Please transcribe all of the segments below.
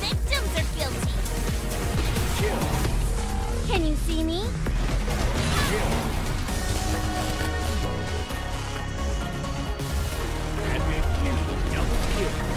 Victims are guilty. Kill. Can you see me? Kill. Double kill.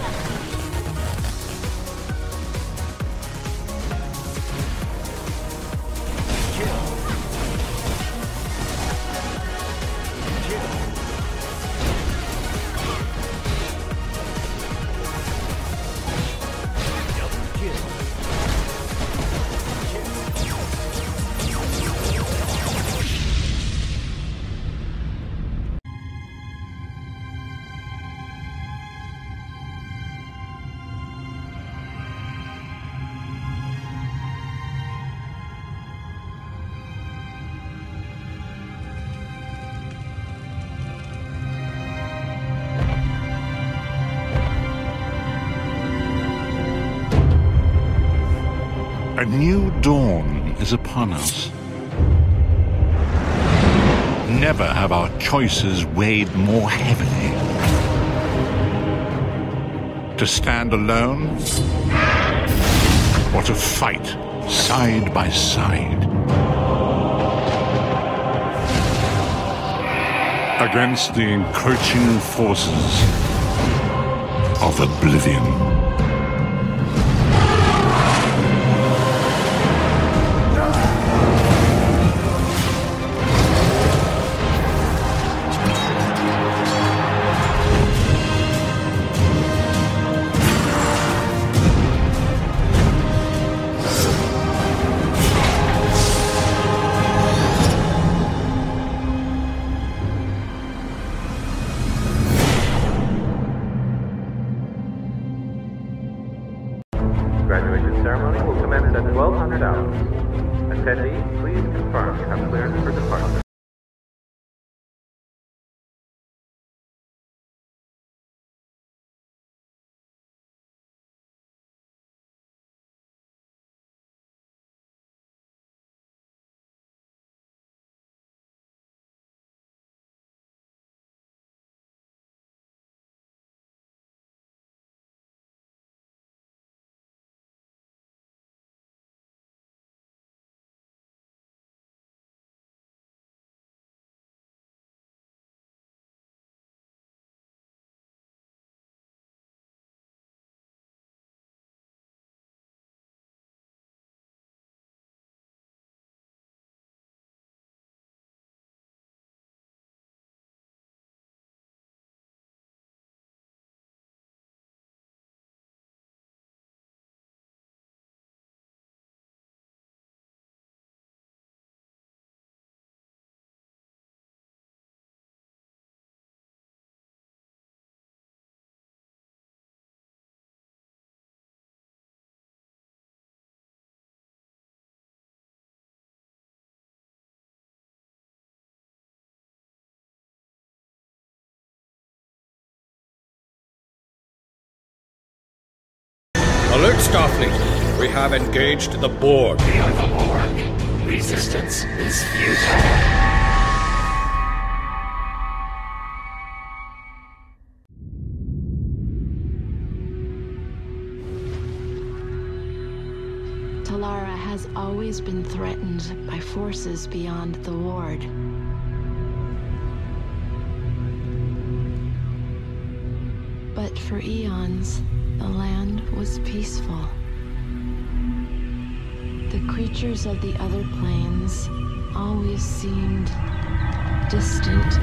A new dawn is upon us. Never have our choices weighed more heavily. To stand alone or to fight side by side. Against the encroaching forces of oblivion. Alert Starfleet. We have engaged the Borg. Beyond the Borg, resistance is futile. Telara has always been threatened by forces beyond the ward. For eons, the land was peaceful. The creatures of the other planes always seemed distant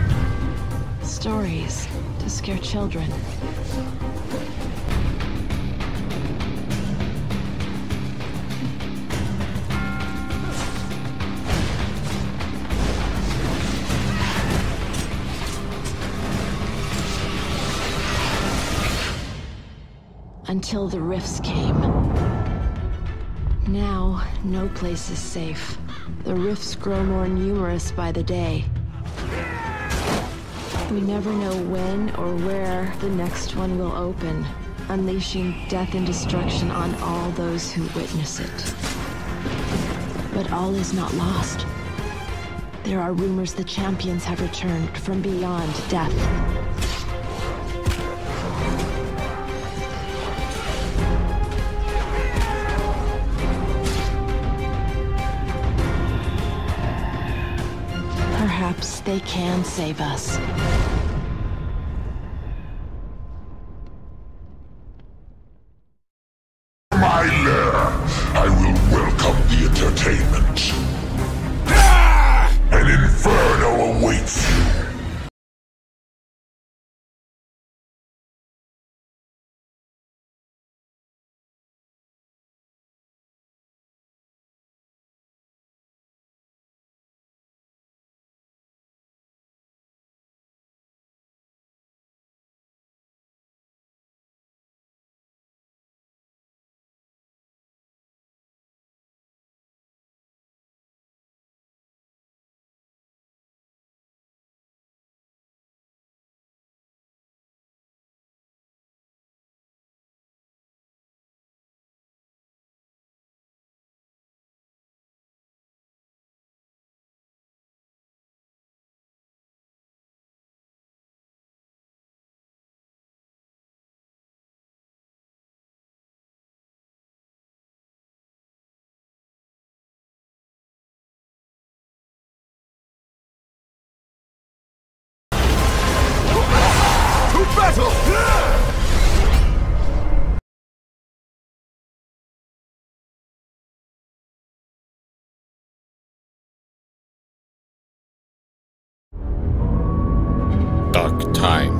stories to scare children. Until the rifts came. Now, no place is safe. The rifts grow more numerous by the day. We never know when or where the next one will open, unleashing death and destruction on all those who witness it. But all is not lost. There are rumors the champions have returned from beyond death. They can save us.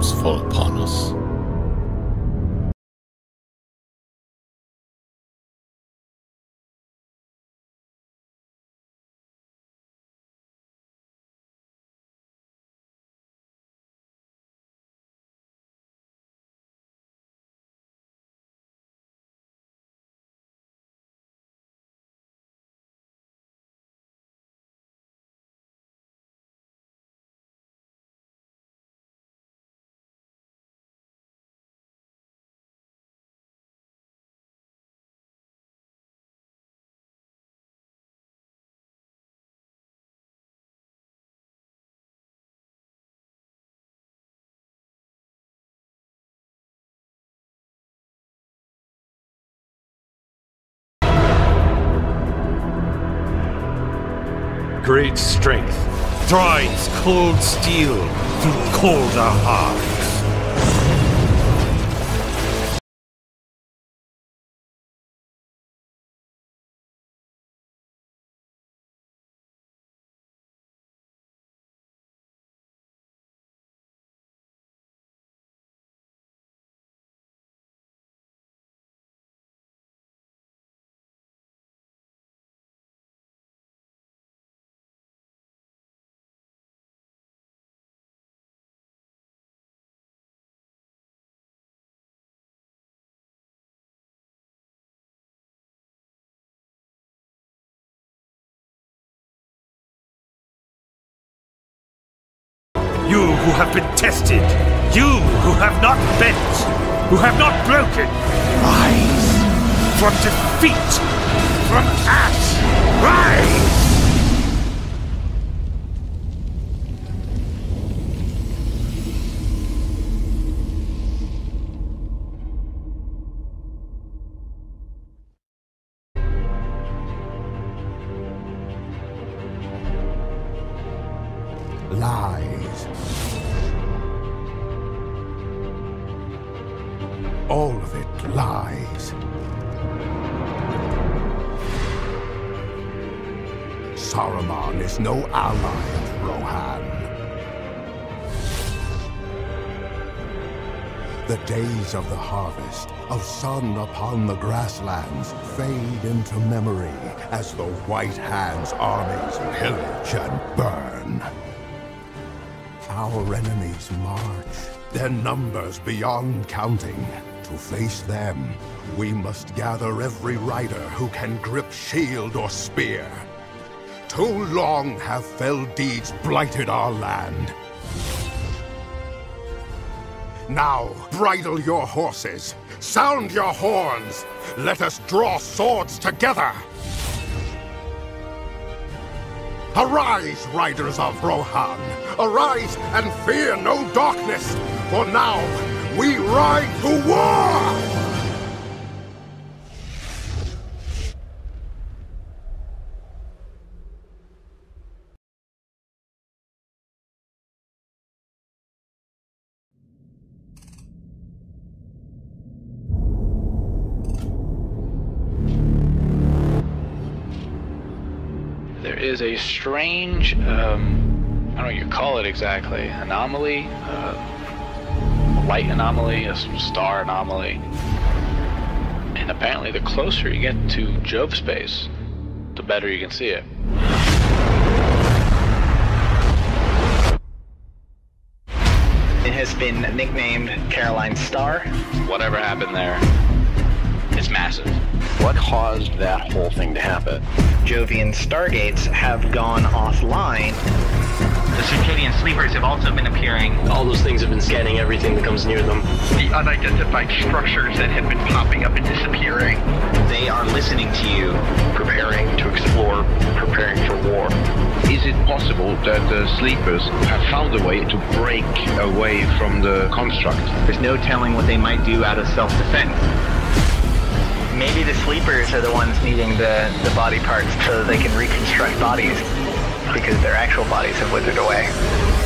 Fall upon us. Great strength drives cold steel through colder hearts. Who have been tested, you who have not bent, who have not broken, rise from defeat, from ash, rise! Saruman is no ally of Rohan. The days of the harvest, of sun upon the grasslands, fade into memory as the White Hand's armies pillage and burn. Our enemies march, their numbers beyond counting. To face them, we must gather every rider who can grip shield or spear. Too long have fell deeds blighted our land. Now, bridle your horses, sound your horns, let us draw swords together! Arise, riders of Rohan! Arise and fear no darkness, for now we ride to war! There is a strange, um, I don't know what you call it exactly, anomaly, uh, light anomaly, a star anomaly. And apparently, the closer you get to Jove space, the better you can see it. It has been nicknamed Caroline Star. Whatever happened there, it's massive. What caused that whole thing to happen? Jovian stargates have gone offline. The circadian sleepers have also been appearing. All those things have been scanning everything that comes near them. The unidentified structures that have been popping up and disappearing. They are listening to you. Preparing to explore, preparing for war. Is it possible that the sleepers have found a way to break away from the construct? There's no telling what they might do out of self-defense. Maybe the sleepers are the ones needing the, the body parts so they can reconstruct bodies because their actual bodies have withered away.